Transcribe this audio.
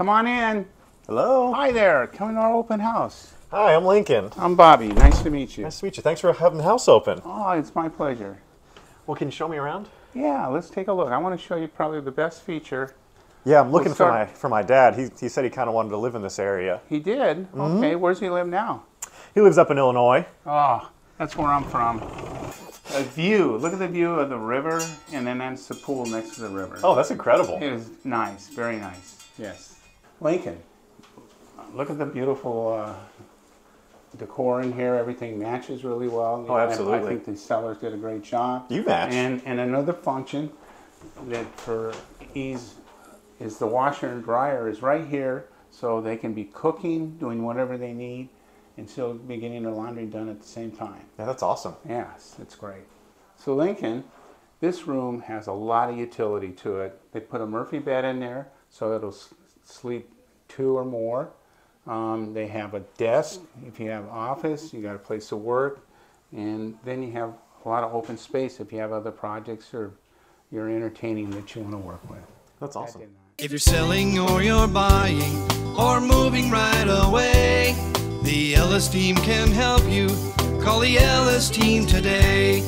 Come on in. Hello. Hi there. Come to our open house. Hi, I'm Lincoln. I'm Bobby. Nice to meet you. Nice to meet you. Thanks for having the house open. Oh, it's my pleasure. Well, can you show me around? Yeah, let's take a look. I want to show you probably the best feature. Yeah, I'm looking for start- my for my dad. He, he said he kind of wanted to live in this area. He did. Mm-hmm. Okay, where's he live now? He lives up in Illinois. Oh, that's where I'm from. A view. Look at the view of the river, and then that's the pool next to the river. Oh, that's incredible. It is nice, very nice. Yes. Lincoln, look at the beautiful uh, decor in here. Everything matches really well. Oh, I- I think the sellers did a great job. You match. And and another function that for ease is the washer and dryer is right here, so they can be cooking, doing whatever they need, and still be getting their laundry done at the same time. Yeah, that's awesome. Yes, it's great. So Lincoln, this room has a lot of utility to it. They put a Murphy bed in there, so it'll sleep two or more. Um, they have a desk. If you have office, you got a place to work, and then you have a lot of open space if you have other projects or you're entertaining that you want to work with. That's awesome. If you're selling or you're buying or moving right away, the Ellis team can help you. Call the Ellis team today.